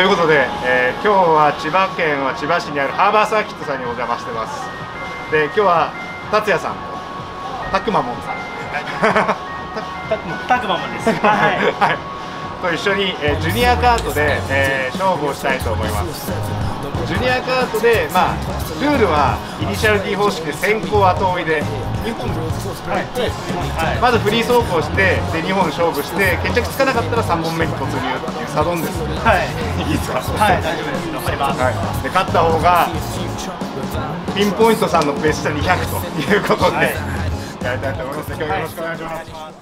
ということで、えー今日は千葉県は千葉市にあるハーバーサーキットさんにお邪魔してます。で今日は達也さんとたくまモンさん。たたくまタクママです。はい。はい、と一緒に、えージュニアカートで、えー勝負をしたいと思います。ジュニアカートで、まあ、ルールはイニシャル D 方式で先行後追いで2本、はい。まずフリー走行してで2本勝負して決着つかなかったら3本目に突入っていうサドンですはい。いいですか？はい、大丈夫です。頑張ります。はい、で勝った方がピンポイントさんのベスト200ということで、はい。やりたいと思います。今日よろしくお願いします、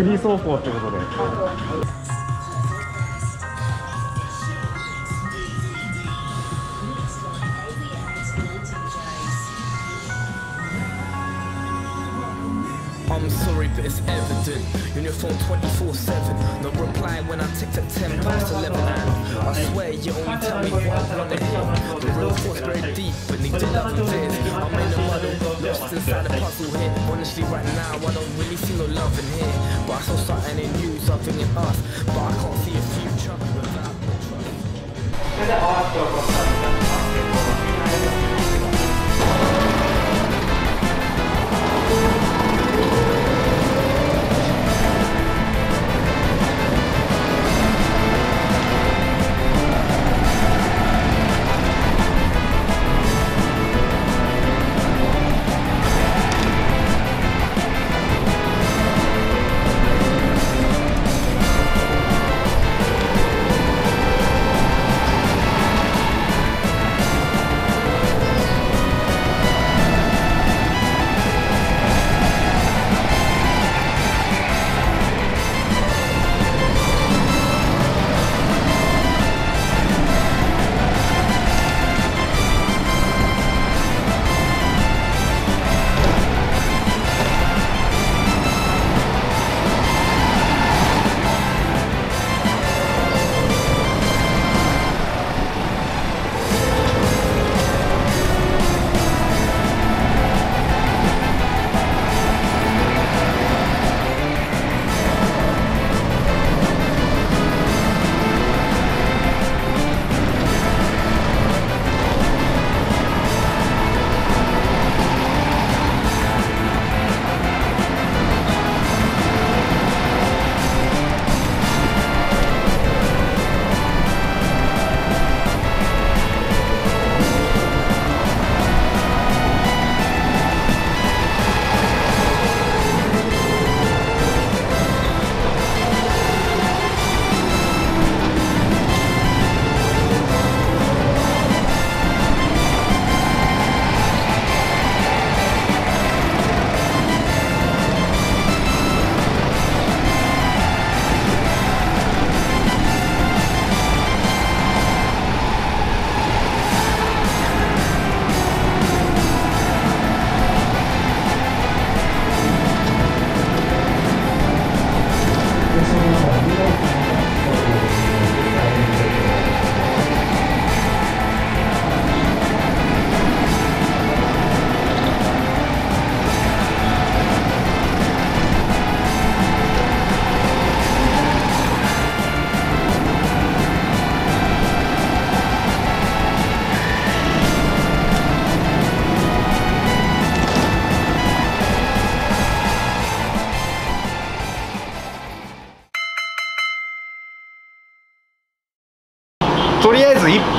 フリー走行ということで。 I'm sorry, but it's evident. You're on your phone 24 7. No reply when I ticked at 10 past 11. And I swear you only tell me what I wanna hear. The real thought's very deep, but need to puzzle here. Honestly, right now, I don't really see no love in here. But I saw something in you, something in us. But I can't see a future without the trust.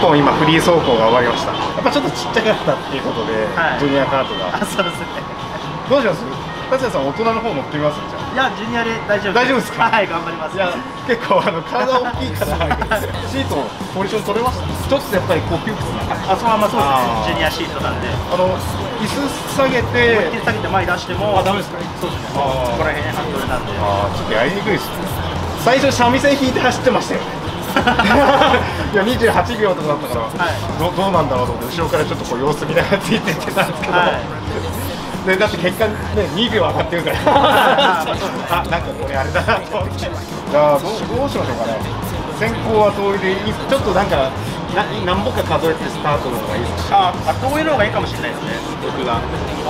本今フリー走行が終わりましたやっぱちょっとちっちゃかったっていうことで、はいジュニアカートがあ、そうですね。どうします？達也さん大人の方乗ってみます？じゃあいや、ジュニアで大丈夫大丈夫ですか？はい、頑張ります。いや結構あの体大きいからシートポジション取れました？ちょっとやっぱりこう窮屈なあ、そう、まあ、そうですね。ジュニアシートなんで。あの椅子下げて下げて前出しても。あダメですか？そうですね。ここら辺ハンドルなんで。あーちょっとやりにくいですね最初三味線弾いて走ってましたよ いや28秒とかだったから、はいどどうなんだろうと思って後ろからちょっとこう様子見ながらついていってたんですけど、はでだって結果ね2秒上がってるから。ま あなんかこれあれだなと思って。じゃあどうどうしましょうかね。先行は通りでいいちょっとなんかな何歩か数えてスタートの方がいいですか？あ後追いの方がいいかもしれないですね僕が。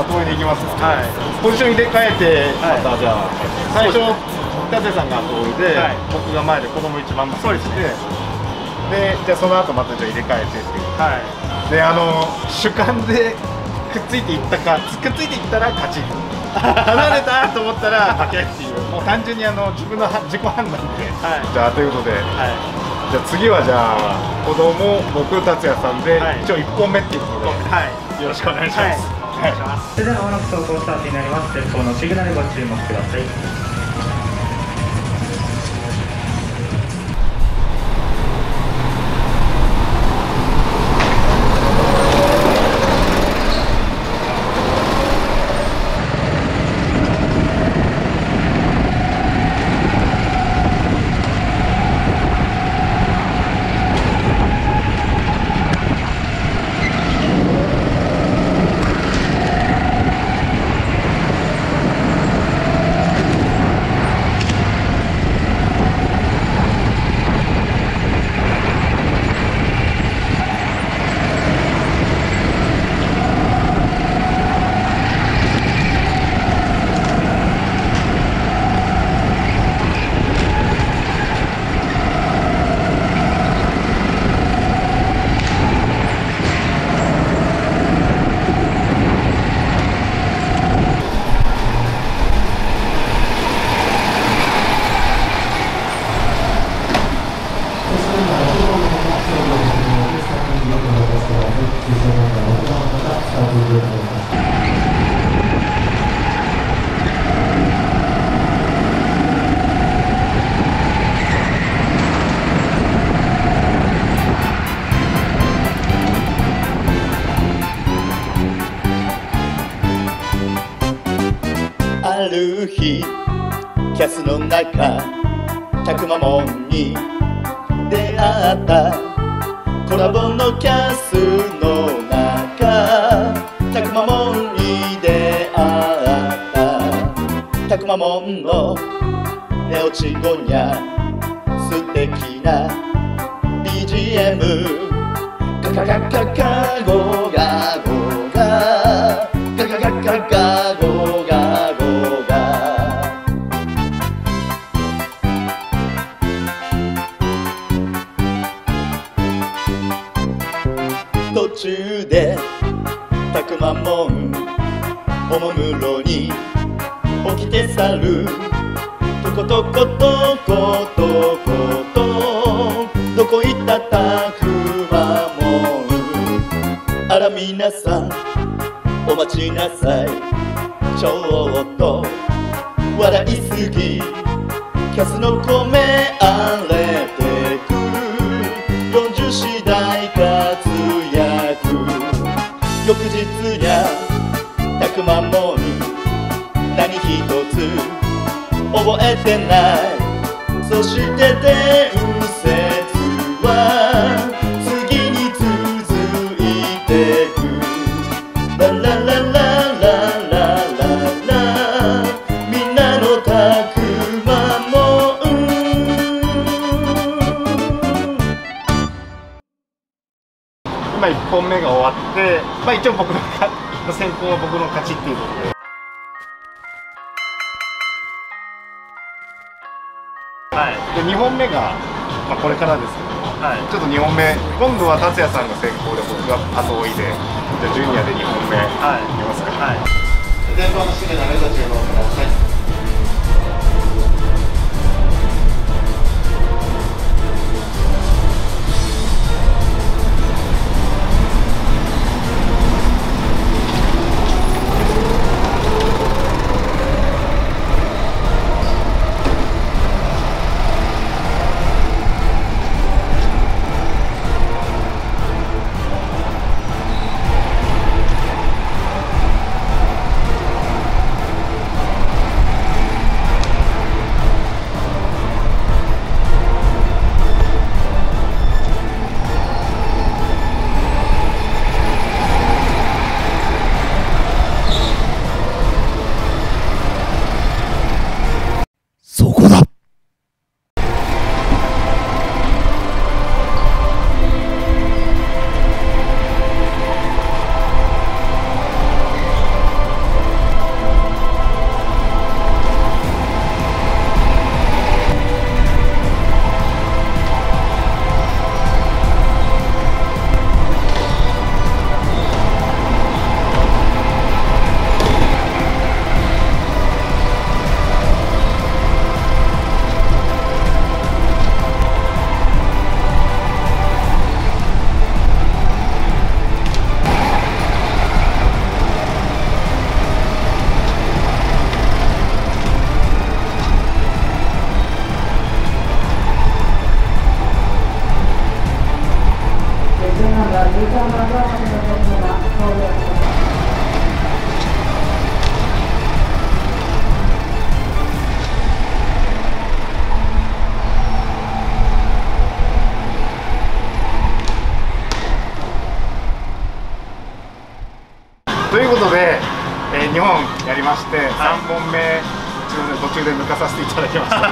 後追いでいきますか。はい。ポジション入れ替えてはい。またじゃあ最初舘さんが後追いで、はい。僕が前で子供一番そうですね。でじゃあその後またじゃあ入れ替えてっていう。はい。であの主観で くっついていったかくっついていったら勝ち。離れたと思ったら負けっていう。もう単純にあの自分のは自己判断で、はい。じゃあということで。はい。じゃあ次はじゃあ子供僕達也さんで、はい。一応1本目っていうことで、はい。よろしくお願いします、はい。お願いします。それではまもなく走行スタートになります。前方のシグナルご注目くださいか百モ門に出会ったコラボのキャスの中百モ門に出会った百モ門の寝落ち後にゃ素敵な BGM カカカカカゴガゴ中でたくまモンおもむろに起きて去る。とことことこと。ことどこ行ったたくまモンあら皆さんお待ちなさい。ちょっと笑いすぎ。キャスの米一つ覚えてないそして伝説は次に続いてくララララララララみんなのたくまモン今1本目が終わって、まあ、一応僕の先行は僕の勝ちっていうことで目が、まあ、これからですけどはい。ちょっと2本目。今度は達也さんが先行で僕が後追いでじゃあジュニアで2本目。はい。いきますか、はい。のシグナルご注文くださ2本やりまして、3本目途中で途中で抜かさせていただきました。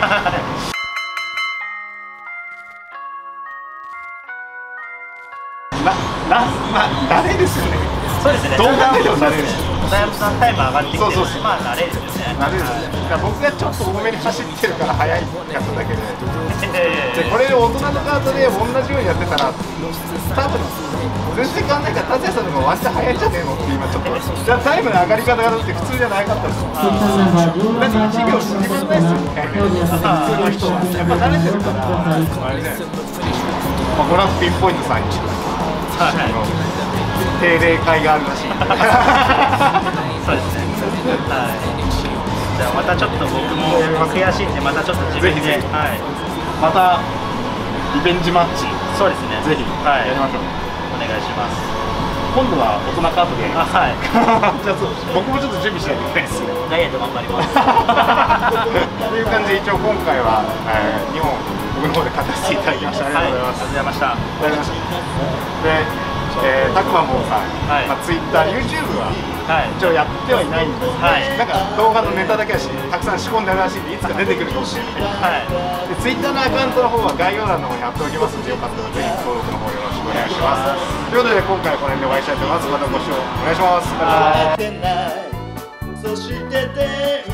な、な、まあ、慣れですよねそうですね。動画でも慣れる。だいぶさんタイム上がってきてるそうそうそう。まあ慣れるよね。慣れるだから僕がちょっと多めに走ってるから速いかっただけで。え でこれ大人のカートで同じようにやってたら多分全然変わんない。から達也さんの方がワンチャン速いんじゃねえのって今ちょっとじゃあタイムの上がり方がだって普通じゃなかったですよだって1秒縮まんないですよね普通の人はやっぱ慣れてる。からあれね、まあ、この後ピンポイントさんに定例会があるらしいそうですね。はい。じゃあまたちょっと僕も悔しいんでまたちょっと自分ではい。またリベンジマッチ。そうですね。ぜひ。はい。やりましょう、お願いします。今度は大人カートで。やりまはい。じゃあそう僕もちょっと準備しないといけないですね。ダイエット頑張ります。という感じで一応今回は、えー、2本僕の方で勝たせていただきました。ありがとうございます、はい、ありがとうございました。ありがとうございました。で、えー、たくまモンさん、はい。まあ、Twitter、YouTube ははい。一応やってはいないんですけど、はい。なんか動画のネタだけはしたくさん仕込んであるらしいんでいつか出てくるかもしれない。はい。で Twitter のアカウントの方は概要欄の方に貼っておきますのでよかったらぜひ登録の方よろしくお願いします。ということで今回はこの辺でお会いしたいと思います。またご視聴お願いします